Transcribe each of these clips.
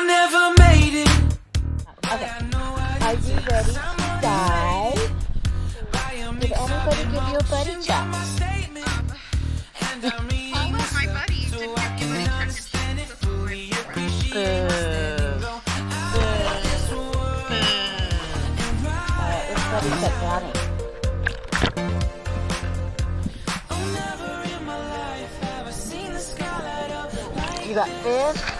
I never made it. Okay. Are you ready die? Did anybody give you a buddy check? All of my buddies did give me a check. Alright, let's Johnny. You got fish?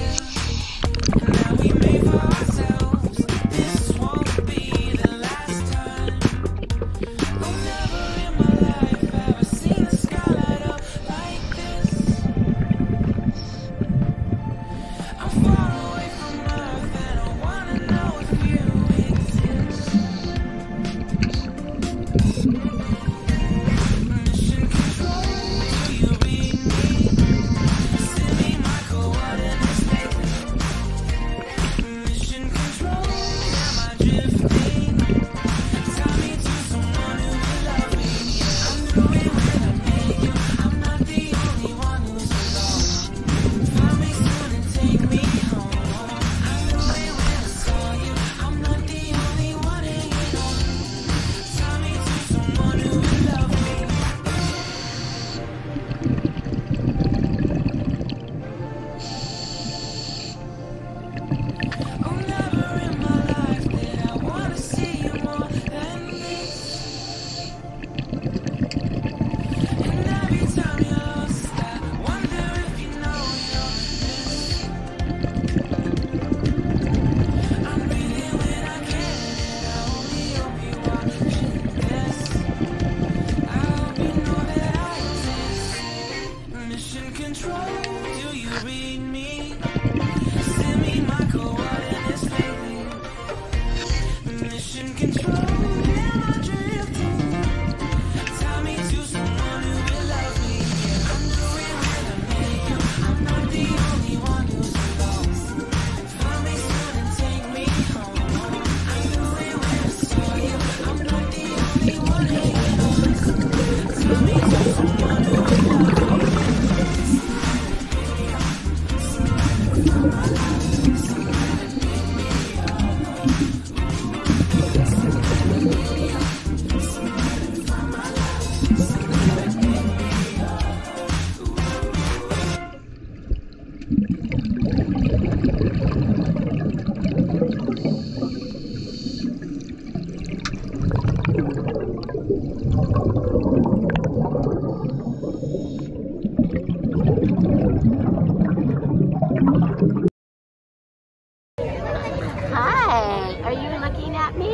Mission control.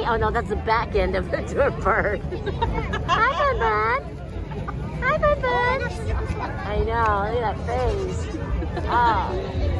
Oh no, that's the back end of the tour bird. Hi, Bud. Hi, Bud. I know. Look at that face. Oh.